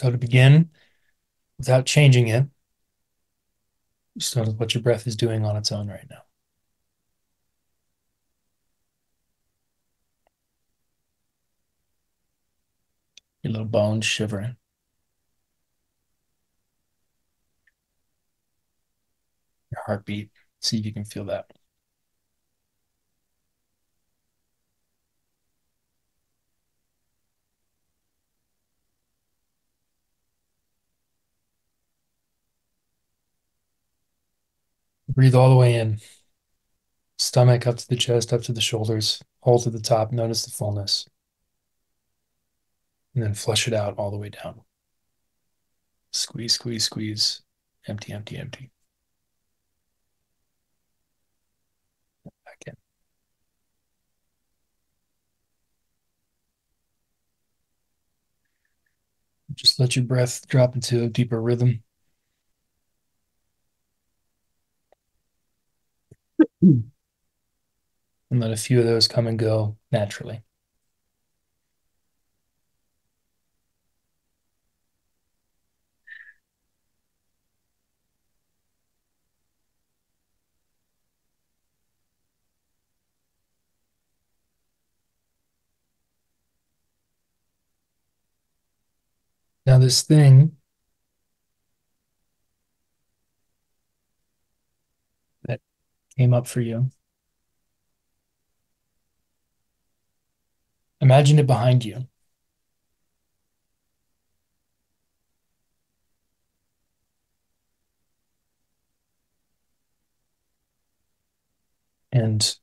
So to begin, without changing it, just notice what your breath is doing on its own right now. Your little bones shivering. Your heartbeat. See if you can feel that. Breathe all the way in. Stomach up to the chest, up to the shoulders, hold to the top. Notice the fullness. And then flush it out all the way down. Squeeze, squeeze, squeeze. Empty, empty, empty. Back in. Just let your breath drop into a deeper rhythm. And let a few of those come and go naturally. Now, this thing came up for you, imagine it behind you. And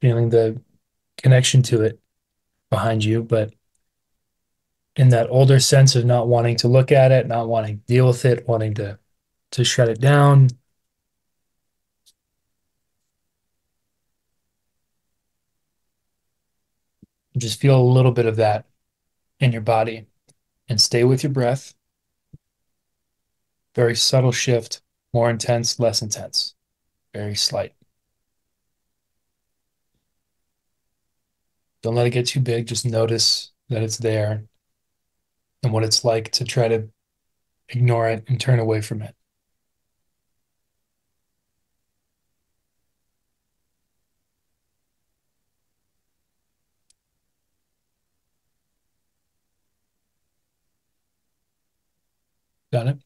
feeling the connection to it behind you, but in that older sense of not wanting to look at it, not wanting to deal with it, wanting to to shut it down. Just feel a little bit of that in your body and stay with your breath. Very subtle shift, more intense, less intense, very slight. Don't let it get too big. Just notice that it's there and what it's like to try to ignore it and turn away from it. Got it?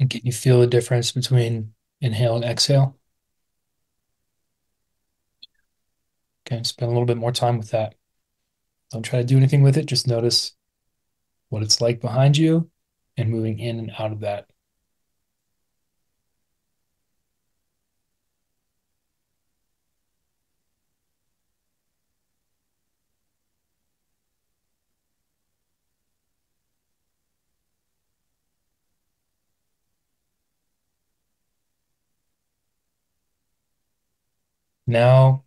And can you feel the difference between inhale and exhale? Okay, spend a little bit more time with that. Don't try to do anything with it. Just notice what it's like behind you and moving in and out of that. Now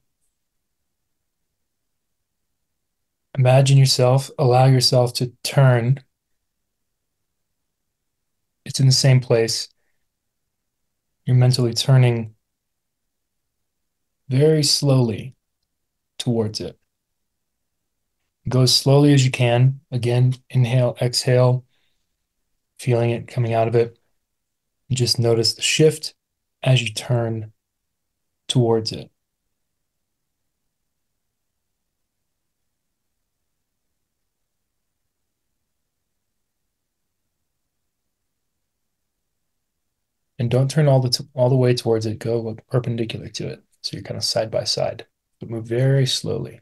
Imagine yourself, allow yourself to turn. It's in the same place. You're mentally turning very slowly towards it. Go as slowly as you can. Again, inhale, exhale, feeling it coming out of it. just notice the shift as you turn towards it. And don't turn all the all the way towards it. Go perpendicular to it. So you're kind of side by side, but move very slowly.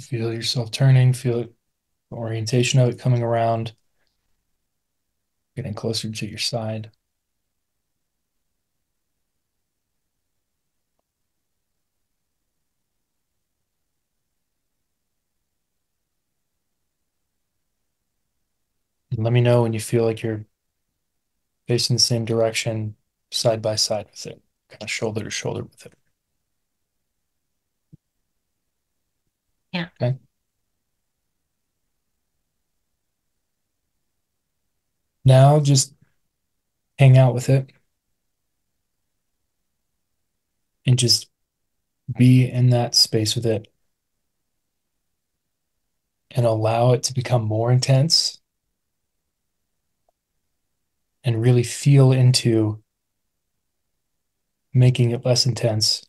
Feel yourself turning, feel the orientation of it coming around, getting closer to your side. let me know when you feel like you're facing the same direction, side by side with it, kind of shoulder to shoulder with it. Yeah. Okay. Now just hang out with it and just be in that space with it and allow it to become more intense and really feel into making it less intense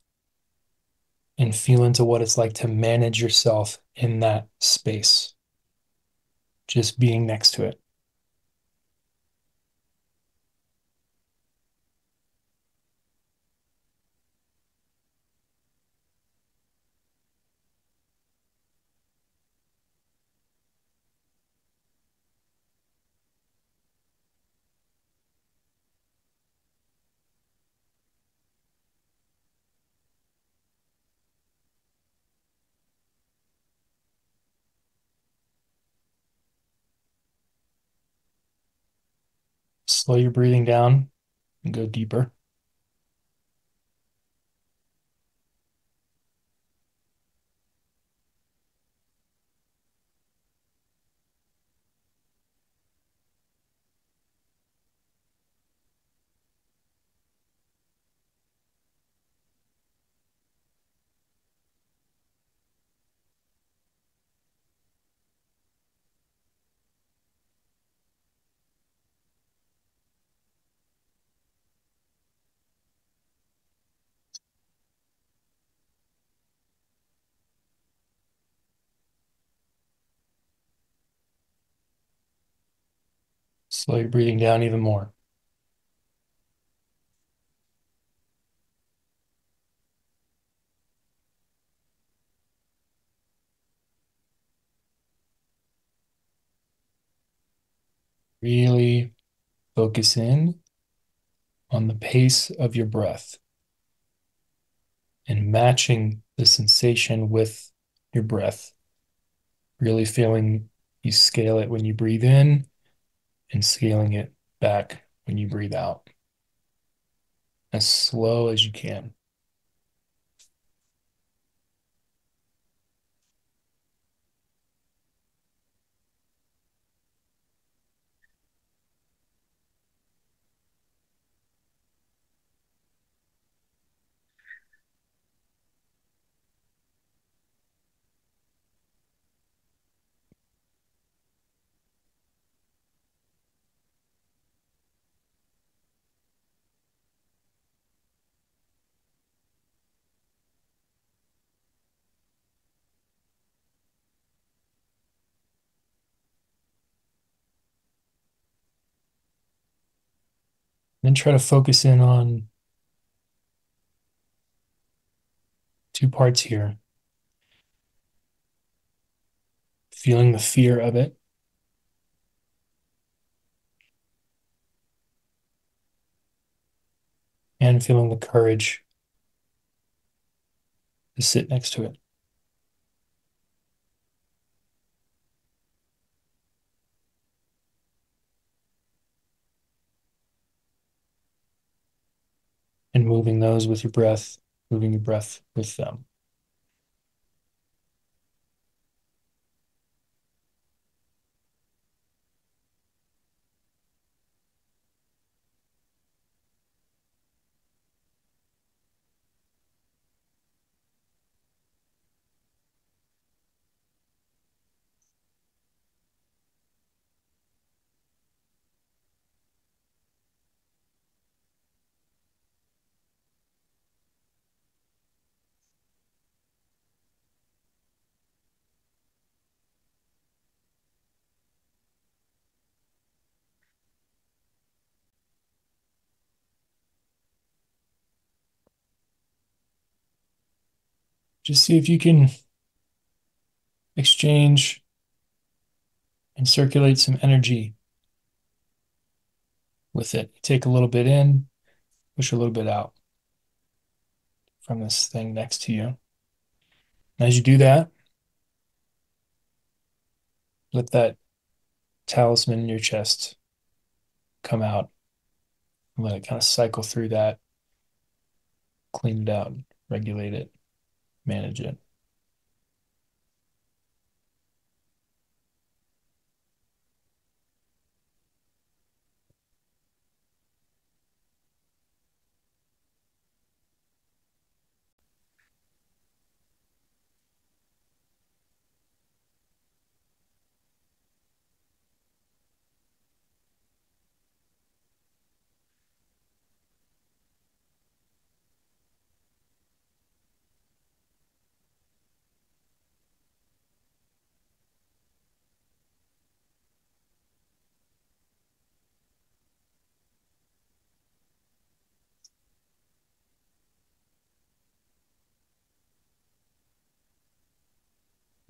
and feel into what it's like to manage yourself in that space, just being next to it. Slow your breathing down and go deeper. Slow your breathing down even more. Really focus in on the pace of your breath and matching the sensation with your breath. Really feeling you scale it when you breathe in and scaling it back when you breathe out as slow as you can. Then try to focus in on two parts here. Feeling the fear of it. And feeling the courage to sit next to it. Moving those with your breath, moving your breath with them. Just see if you can exchange and circulate some energy with it. Take a little bit in, push a little bit out from this thing next to you. And as you do that, let that talisman in your chest come out Let it kind of cycle through that, clean it out, regulate it, manage it.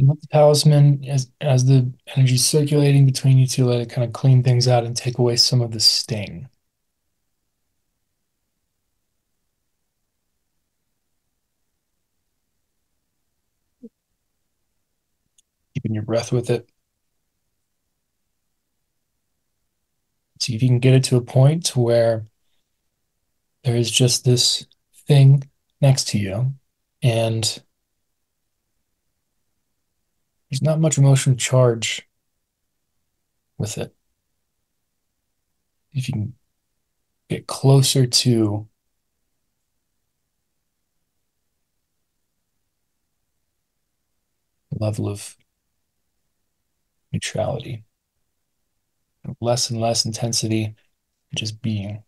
The talisman, as as the energy circulating between you two, let it kind of clean things out and take away some of the sting. Keeping your breath with it. See if you can get it to a point where there is just this thing next to you and there's not much emotional charge with it. If you can get closer to level of neutrality, less and less intensity, just being.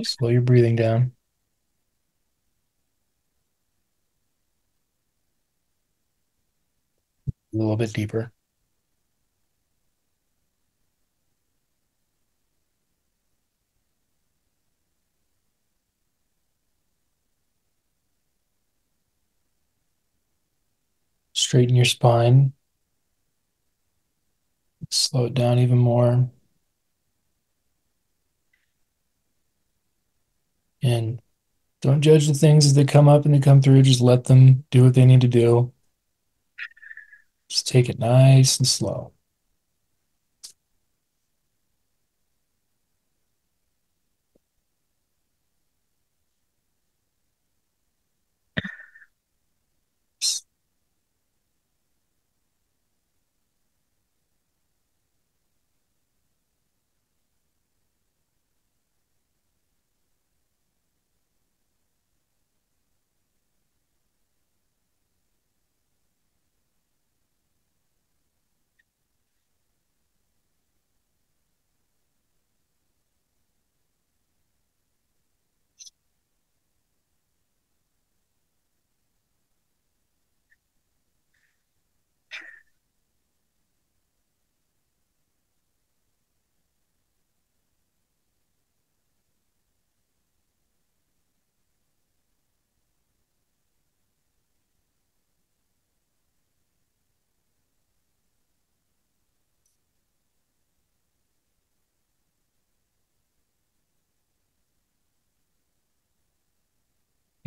Slow your breathing down. A little bit deeper. Straighten your spine. Slow it down even more. And don't judge the things as they come up and they come through. Just let them do what they need to do. Just take it nice and slow.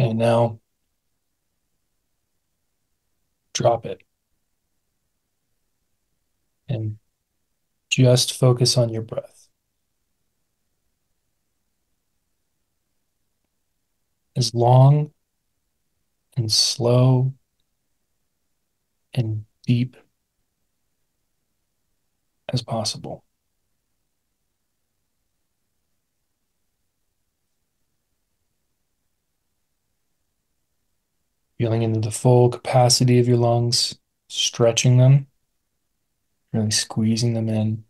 And now drop it. And just focus on your breath. As long and slow and deep as possible. Feeling into the full capacity of your lungs, stretching them, really squeezing them in.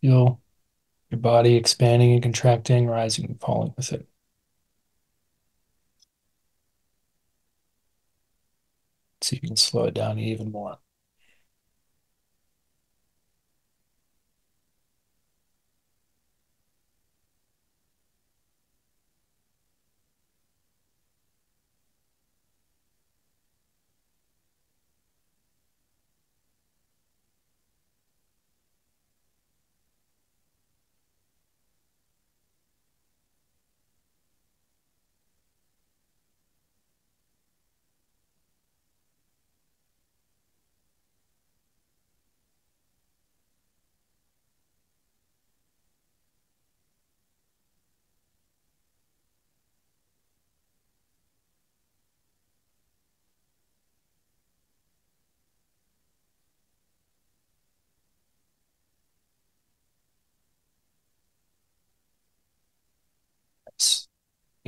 Feel your body expanding and contracting, rising and falling with it. If you can slow it down even more.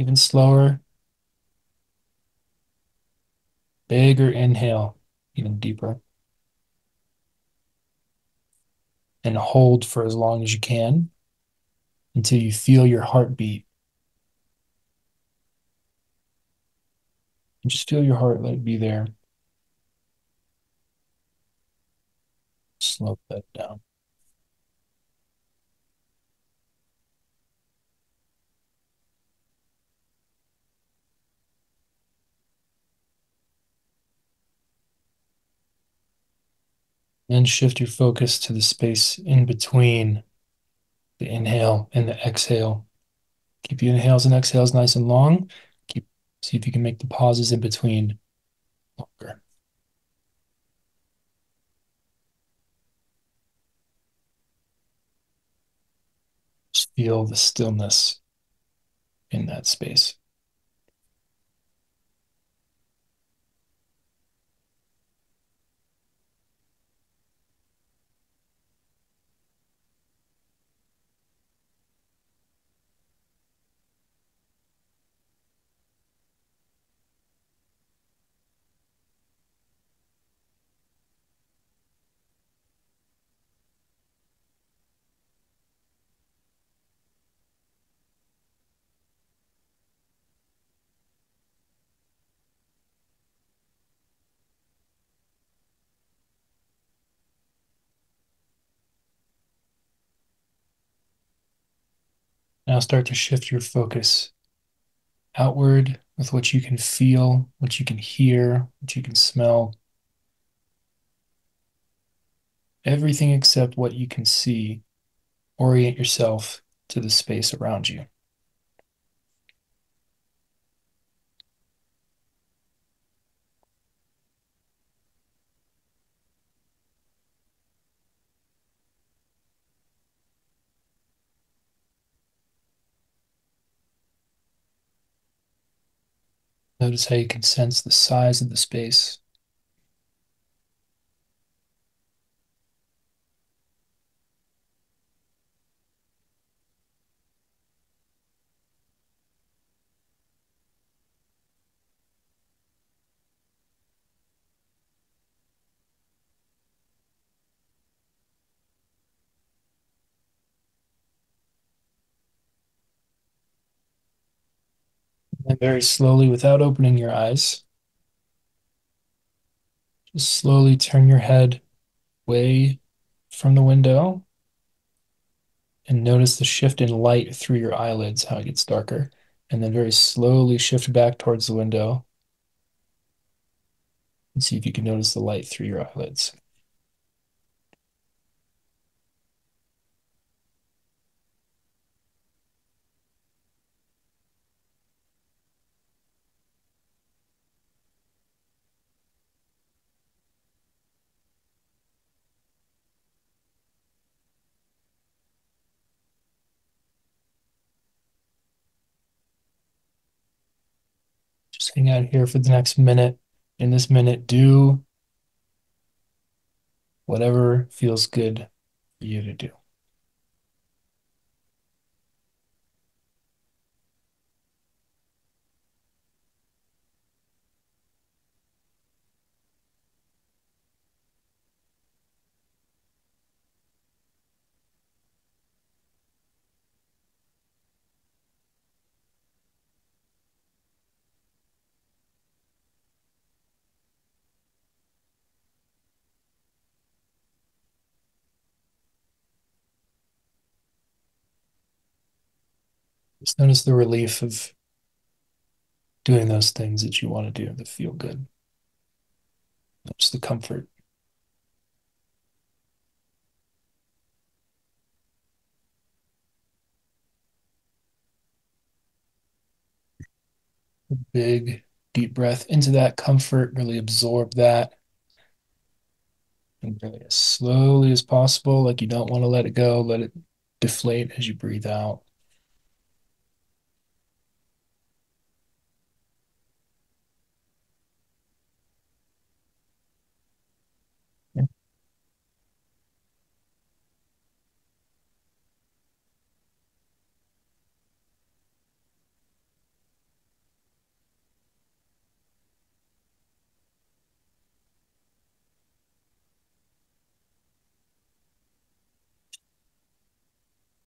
Even slower. Bigger inhale, even deeper. And hold for as long as you can until you feel your heartbeat. And just feel your heart, let it be there. Slow that down. Then shift your focus to the space in between the inhale and the exhale. Keep your inhales and exhales nice and long. Keep see if you can make the pauses in between longer. Just feel the stillness in that space. Now start to shift your focus outward with what you can feel, what you can hear, what you can smell. Everything except what you can see. Orient yourself to the space around you. Notice how you can sense the size of the space. And very slowly, without opening your eyes, just slowly turn your head away from the window and notice the shift in light through your eyelids, how it gets darker. And then very slowly shift back towards the window and see if you can notice the light through your eyelids. Just hang out here for the next minute. In this minute, do whatever feels good for you to do. Just notice the relief of doing those things that you want to do that feel good. Notice the comfort. Big, deep breath into that comfort, really absorb that. And really as slowly as possible, like you don't want to let it go, let it deflate as you breathe out.